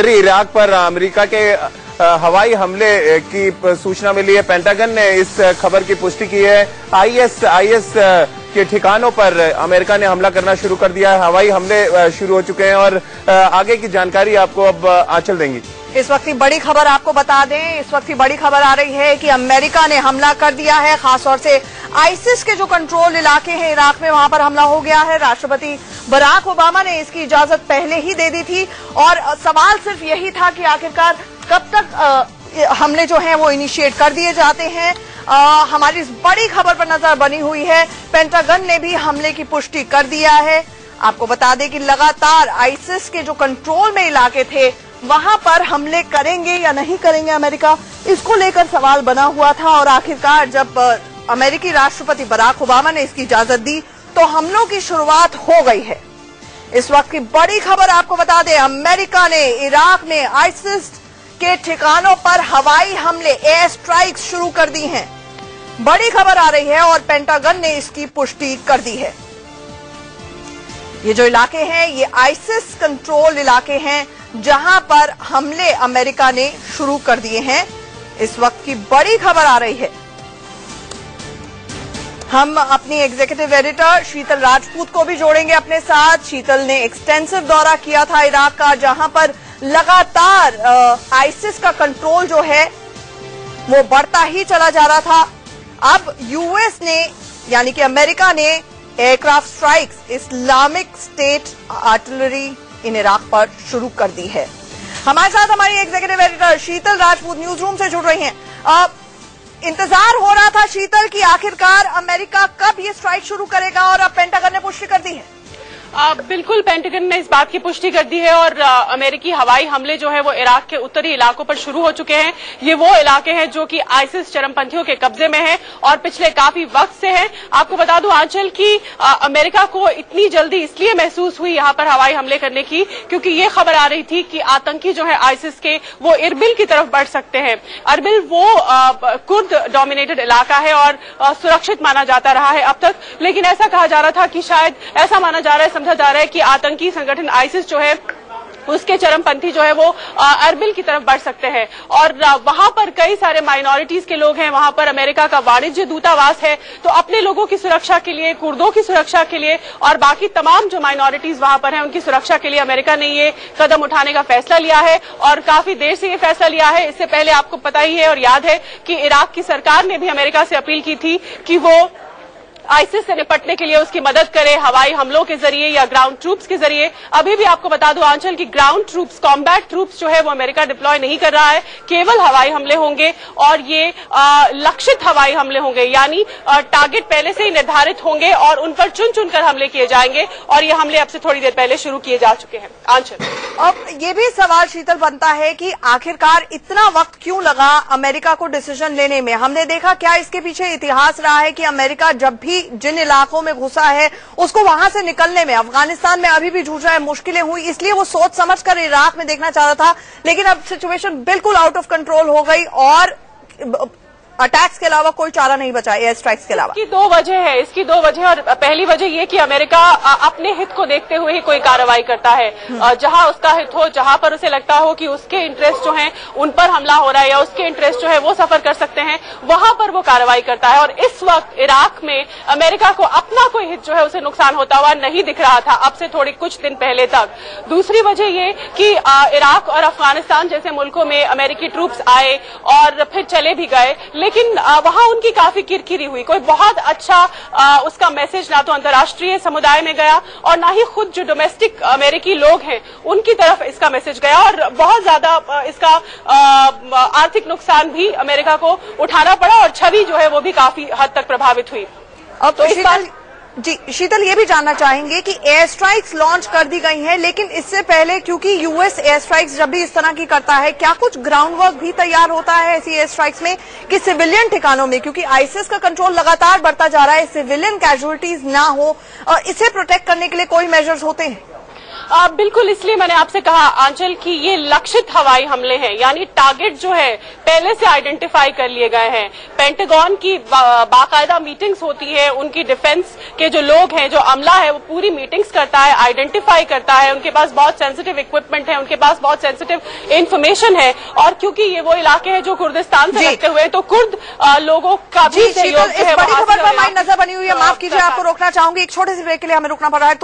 उत्तरी इराक पर अमेरिका के हवाई हमले की सूचना मिली है। पेंटागन ने इस खबर की पुष्टि की है। आईएस आईएस के ठिकानों पर अमेरिका ने हमला करना शुरू कर दिया है। हवाई हमले शुरू हो चुके हैं और आगे की जानकारी आपको अब आंचल देंगी। इस वक्त की बड़ी खबर आपको बता दें इस वक्त की बड़ी खबर आ रही है कि अमेरिका ने हमला कर दिया है खासतौर से आईसिस के जो कंट्रोल इलाके हैं इराक में वहाँ पर हमला हो गया है। राष्ट्रपति बराक ओबामा ने इसकी इजाज़त पहले ही दे दी थी और सवाल सिर्फ़ यही था कि आखिरकार कब तक हमले जो हैं वो इनिशिएट कर दिए जाते हैं। आ, हमारी इस बड़ी खबर पर नज़र बनी हुई है। पेंटागन ने भी हमले की पुष्टि कर दिया है। आपको बता दें कि लगातार आईसिस के जो कंट्रोल में इलाके थे वहाँ पर हमले करेंगे या नहीं करेंगे अमेरिका? इसको लेकर सवाल बना हुआ था और आखिरकार जब अमेरिकी राष्ट्रपति बराक ओबामा ने इसकी इजाज़त दी तो हमलों की शुरुआत हो गई है। इस वक्त की बड़ी खबर आपको बता दें, अमेरिका ने इराक में आइसिस के ठिकानों पर हवाई हमले, एयर स्ट्राइक्स शुरू कर दी हैं। बड़ी खबर आ रही है और पेंटागन ने इसकी पुष्टि कर दी है। ये जो इलाके हैं, ये आइसिस कंट्रोल इलाके हैं, जहाँ पर हमले अमेरिका ने शुरू कर दिए हैं। इस वक्त की बड़ी खबर आ रही है। हम अपनी एग्जीक्यूटिव एडिटर शीतल राजपूत को भी जोड़ेंगे अपने साथ। शीतल ने एक्सटेंसिव दौरा किया था इराक का, जहाँ पर लगातार आइसिस का कंट्रोल जो है, वो बढ़ता ही चला जा रहा था। अब यूएस ने, यानी कि अमेरिका ने aircraft strikes Islamic state artillery in Iraq पर शुरू कर दी है। हमारे साथ हमारी executive editor Sheetal Rajput newsroom से जुड़ रही हैं। अब इंतज़ार हो रहा था शीतल की आखिरकार अमेरिका कब ये स्ट्राइक शुरू करेगा और अब पेंटागन ने पुष्टि कर दी है। आ, बिल्कुल पेंटागन ने इस बात की पुष्टि कर दी है और आ, अमेरिकी हवाई हमले जो है वो इराक के उत्तरी इलाकों पर शुरू हो चुके हैं। ये वो इलाके हैं जो कि आइसिस चरमपंथियों के कब्जे में हैं और पिछले काफ़ी वक्त से हैं। आपको बता दूँ आंचल की आ, अमेरिका को इतनी जल्दी इसलिए महसूस हुई यहाँ पर हवाई हमले करने की क्योंकि ये खबर आ रही थी कि आतंकी जो है आइसिस के वो इरबिल की तरफ़ बढ़ सकते हैं। अरबिल वो कुर्द डोमिनेटेड इलाका है और सुरक्षित माना जाता रहा है अब तक। लेकिन ऐसा कहा जा रहा था कि शायद ऐसा माना जा रहा है समझा जा रहा है कि आतंकी संगठन आइसिस जो है, उसके चरमपंथी जो है वो अरबिल की तरफ़ बढ़ सकते हैं। और वहाँ पर कई सारे माइनॉरिटीज के लोग हैं, वहाँ पर अमेरिका का वाणिज्य दूतावास है तो अपने लोगों की सुरक्षा के लिए, कुर्दों की सुरक्षा के लिए, और बाकी तमाम जो माइनॉरिटीज वहाँ पर हैं, उनकी सुरक्षा के लिए अमेरिका ने ये कदम उठाने का फैसला लिया है, और काफ़ी देर से ये फैसला लिया है। इससे पहले आपको पता ही है और याद है कि इराक की सरकार ने भी अमेरिका से अपील की थी कि वो आईसिस से निपटने के लिए उसकी मदद करे, हवाई हमलों के ज़रिए या ग्राउंड ट्रूप्स के ज़रिए। अभी भी आपको बता दूँ, आंचल की ग्राउंड ट्रूप्स कॉम्बैट ट्रूप्स जो है, वो अमेरिका डिप्लॉय नहीं कर रहा है। केवल हवाई हमले होंगे और ये लक्षित हवाई हमले होंगे। यानी टारगेट पहले से ही निर्धारित होंगे और उन पर चुन चुनकर हमले किए जाएँगे और ये हमले अब से थोड़ी देर पहले शुरू किए जा चुके हैं। आंचल। अब ये भी सवाल शीतल बनता है कि आखिरकार इतना वक्त क्यों लगा अमेरिका को डिसीज़न लेने में? हमने देखा क्या इसके पीछे इतिहास रहा है कि अमेरिका जब भी जिन इलाकों में घुसा है, उसको वहाँ से निकलने में, अफ़गानिस्तान में अभी भी जूझ रहा है, मुश्किलें हुई, इसलिए वो सोच समझ कर इराक में देखना चाह रहा था, लेकिन अब सिचुएशन बिल्कुल आउट ऑफ़ कंट्रोल हो गई और अटैक्स के अलावा कोई चारा नहीं बचा, एयर स्ट्राइक्स के अलावा। दो वजह है, इसकी दो वजह और पहली वजह ये कि अमेरिका अपने हित को देखते हुए ही कोई कार्रवाई करता है। जहाँ उसका हित हो, जहाँ पर उसे लगता हो कि उसके इंटरेस्ट जो है, उन पर हमला हो रहा है या उसके इंटरेस्ट जो है, वो सफ़र कर सकते हैं, वहाँ पर वो कार्रवाई करता है। और इस वक्त इराक में अमेरिका को अपना कोई हित जो है, उसे नुकसान होता हुआ नहीं दिख रहा था, अब से थोड़ी कुछ दिन पहले तक। दूसरी वजह ये कि इराक और अफ़गानिस्तान जैसे मुल्कों में अमेरिकी ट्रूप्स आए और फिर चले भी गए लेकिन वहाँ उनकी काफ़ी किरकिरी हुई। कोई बहुत अच्छा उसका मैसेज ना तो अंतर्राष्ट्रीय समुदाय में गया और ना ही खुद जो डोमेस्टिक अमेरिकी लोग हैं उनकी तरफ़ इसका मैसेज गया और बहुत ज़्यादा इसका आर्थिक नुकसान भी अमेरिका को उठाना पड़ा और छवि जो है वो भी काफ़ी हद तक प्रभावित हुई। अब तो इस बार जी, शीतल, ये भी जानना चाहेंगे कि एयर स्ट्राइक्स लॉन्च कर दी गई हैं, लेकिन इससे पहले क्योंकि यूएस एयर स्ट्राइक्स जब भी इस तरह की करता है, क्या कुछ ग्राउंड वर्क भी तैयार होता है ऐसी एयर स्ट्राइक्स में कि सिविलियन ठिकानों में? क्योंकि आईसीएस का कंट्रोल लगातार बढ़ता जा रहा है सिविलियन कैजुअलिटीज ना हो, और इसे प्रोटेक्ट करने के लिए कोई मेजर्स होते हैं? आ, बिल्कुल इसलिए मैंने आपसे कहा आंचल कि ये लक्षित हवाई हमले हैं। यानी टारगेट जो है पहले से आइडेंटिफाई कर लिए गए हैं। पेंटागन की बा- बाकायदा मीटिंग्स होती है उनकी डिफेंस के जो लोग हैं जो अमला है वो पूरी मीटिंग्स करता है आइडेंटिफाई करता है। उनके पास बहुत सेंसिटिव इक्विपमेंट है उनके पास बहुत सेंसिटिव इन्फॉर्मेशन है। और क्योंकि ये वो इलाके हैं जो कुर्दिस्तान से। लगते हुए तो कुर्द आ, लोगों का भी सहयोग इस है। नज़र बनी हुई है। माफ़ कीजिए आपको रोकना चाहूँगी। एक छोटे से ब्रेक के लिए हमें रुकना पड़ रहा है